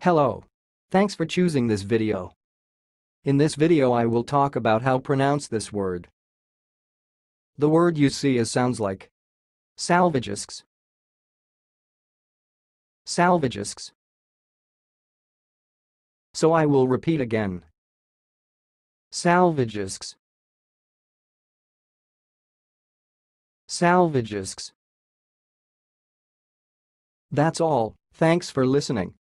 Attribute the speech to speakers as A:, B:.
A: Hello. Thanks for choosing this video. In this video I will talk about how pronounce this word. The word you see is sounds like salvagisks, salvagisks. So I will repeat again. Salvagisks. Salvagisks. That's all, thanks for listening.